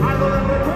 I will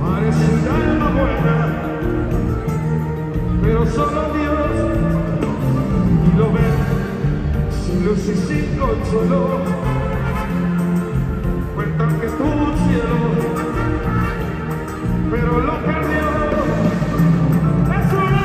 Parece un alma buena, pero solo Dios lo ve sin luz y sin coche. No, cuenta que tú, cielo, pero lo perdió la suerte.